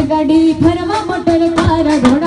गाड़ी फरमा motor car घोड़ा